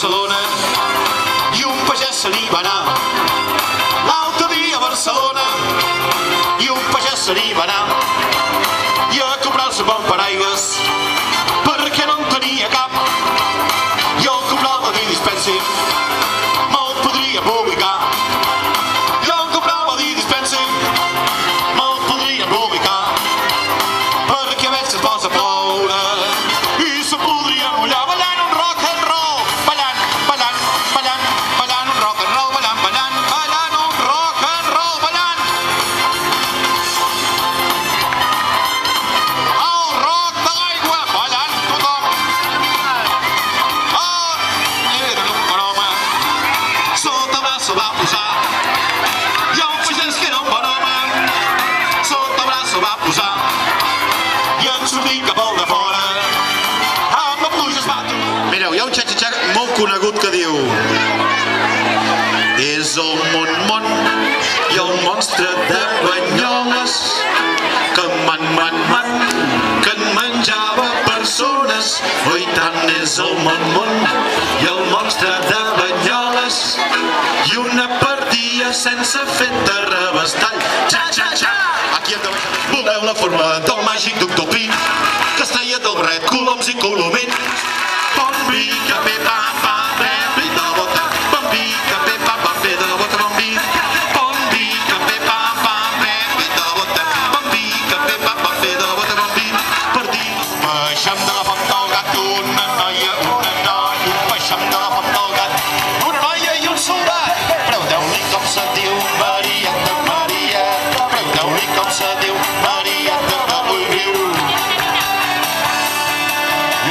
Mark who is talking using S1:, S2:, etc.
S1: Barcelona i un pagès se n'hi va anar. L'altre dia a Barcelona i un pagès se n'hi va anar. Sota el braç va posar i el pagès que era un bon home sota el braç va posar i en sortir cap al de fora amb la pluja es va trobar
S2: Mireu, hi ha un xatxatxà molt conegut que diu És el món món i el monstre de Banyoles que man man man. Que en menjava persones. Oh i tant és el món món sense fet de rebestall xa xa xa aquí hem de baixar. Voleu la forma del màgic doctor Pi Castella del Bret, Coloms i Colomit Bon vi, pe, pa, pa,